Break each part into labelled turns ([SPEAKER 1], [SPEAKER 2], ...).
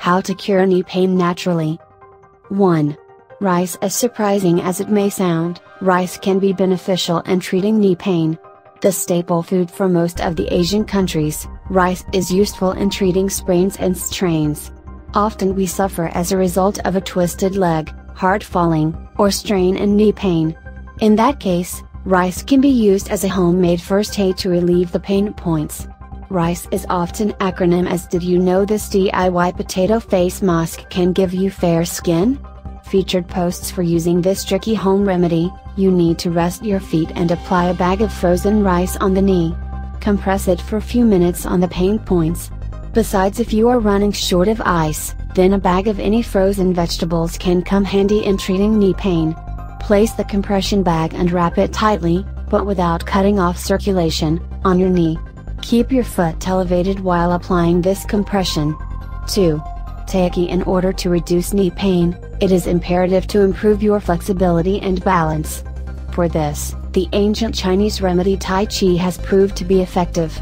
[SPEAKER 1] How to cure knee pain naturally. 1. Rice As surprising as it may sound, rice can be beneficial in treating knee pain. The staple food for most of the Asian countries, rice is useful in treating sprains and strains. Often we suffer as a result of a twisted leg, hard falling, or strain and knee pain. In that case, rice can be used as a homemade first aid to relieve the pain points. Rice is often acronym as did you know this DIY potato face mask can give you fair skin? Featured posts for using this tricky home remedy, you need to rest your feet and apply a bag of frozen rice on the knee. Compress it for a few minutes on the pain points. Besides if you are running short of ice, then a bag of any frozen vegetables can come handy in treating knee pain. Place the compression bag and wrap it tightly, but without cutting off circulation, on your knee. Keep your foot elevated while applying this compression. 2. Tai Chi In order to reduce knee pain, it is imperative to improve your flexibility and balance. For this, the ancient Chinese remedy Tai Chi has proved to be effective.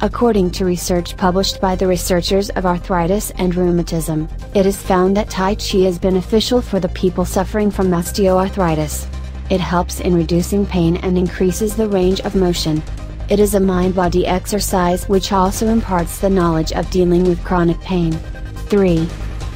[SPEAKER 1] According to research published by the researchers of arthritis and rheumatism, it is found that Tai Chi is beneficial for the people suffering from osteoarthritis. It helps in reducing pain and increases the range of motion. It is a mind body exercise which also imparts the knowledge of dealing with chronic pain. 3.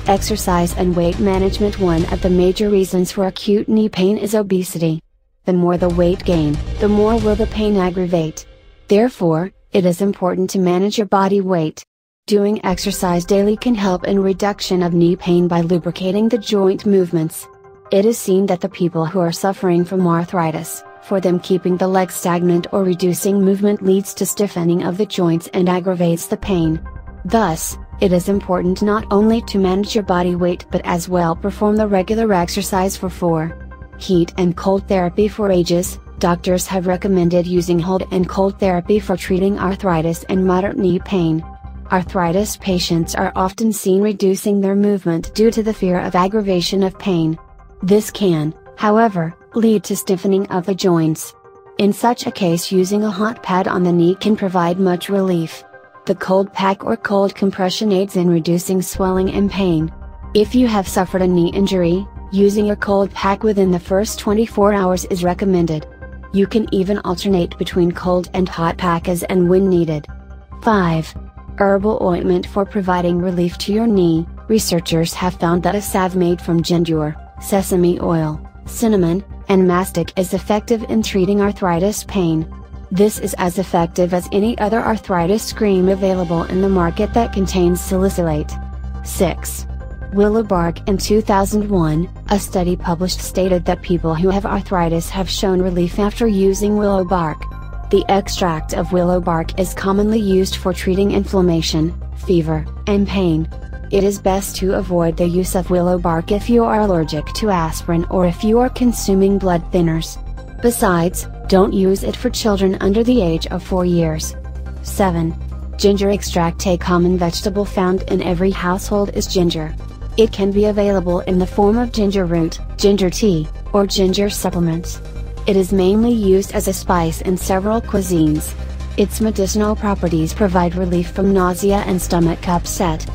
[SPEAKER 1] Exercise and weight management One of the major reasons for acute knee pain is obesity. The more the weight gain, the more will the pain aggravate. Therefore, it is important to manage your body weight. Doing exercise daily can help in reduction of knee pain by lubricating the joint movements. It is seen that the people who are suffering from arthritis, for them keeping the leg stagnant or reducing movement leads to stiffening of the joints and aggravates the pain. Thus, it is important not only to manage your body weight but as well perform the regular exercise for 4. Heat and cold therapy for ages Doctors have recommended using hot and cold therapy for treating arthritis and moderate knee pain. Arthritis patients are often seen reducing their movement due to the fear of aggravation of pain. This can, however, lead to stiffening of the joints. In such a case using a hot pad on the knee can provide much relief. The cold pack or cold compression aids in reducing swelling and pain. If you have suffered a knee injury, using a cold pack within the first 24 hours is recommended. You can even alternate between cold and hot packs as and when needed. 5. Herbal ointment for providing relief to your knee. Researchers have found that a salve made from ginger, sesame oil, cinnamon, and mastic is effective in treating arthritis pain. This is as effective as any other arthritis cream available in the market that contains salicylate. 6. Willow bark In 2001, a study published stated that people who have arthritis have shown relief after using willow bark. The extract of willow bark is commonly used for treating inflammation, fever, and pain. It is best to avoid the use of willow bark if you are allergic to aspirin or if you are consuming blood thinners. Besides, don't use it for children under the age of 4 years. 7. Ginger extract A common vegetable found in every household is ginger. It can be available in the form of ginger root, ginger tea, or ginger supplements. It is mainly used as a spice in several cuisines. Its medicinal properties provide relief from nausea and stomach upset.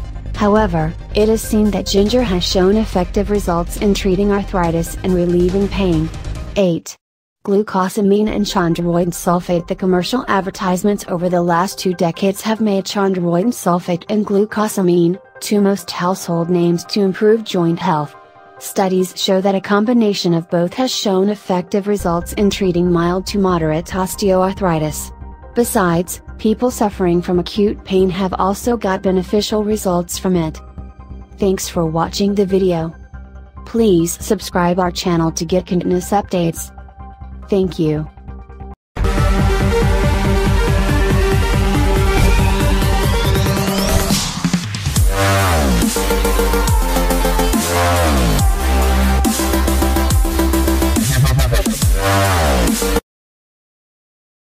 [SPEAKER 1] However, it is seen that ginger has shown effective results in treating arthritis and relieving pain. 8 glucosamine and chondroitin sulfate The commercial advertisements over the last two decades have made chondroitin sulfate and glucosamine, two most household names to improve joint health. Studies show that a combination of both has shown effective results in treating mild to moderate osteoarthritis. Besides, people suffering from acute pain have also got beneficial results from it. Thanks for watching the video. Please subscribe our channel to get continuous updates. Thank you.